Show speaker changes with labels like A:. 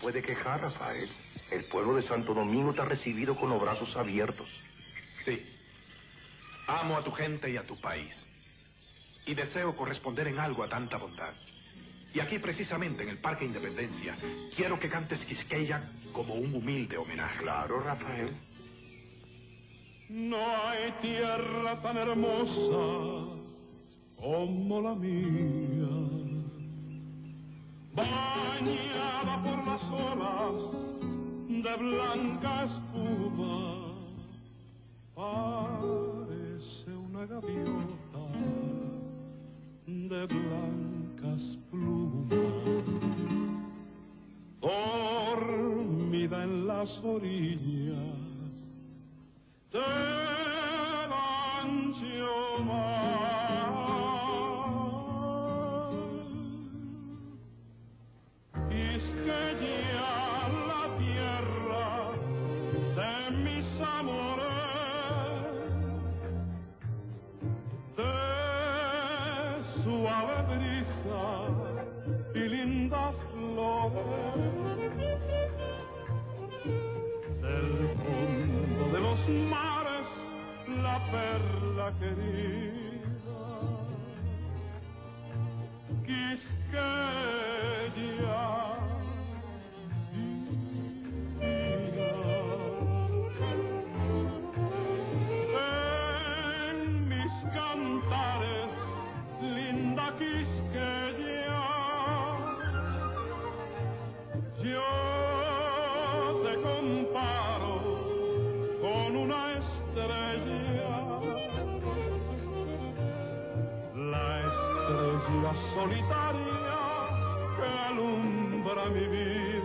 A: puede quejar, Rafael. El pueblo de Santo Domingo te ha recibido con los brazos abiertos.
B: Sí. Amo a tu gente y a tu país. Y deseo corresponder en algo a tanta bondad. Y aquí precisamente en el Parque Independencia, quiero que cantes Quisqueya como un humilde homenaje.
A: Claro, Rafael.
C: No hay tierra tan hermosa como la mía, bañada por olas de blanca espuma, parece una gaviota de blancas plumas, dormida en las orillas flores, del fondo de los mares la perla querida. Solitaria que alumbra mi vida.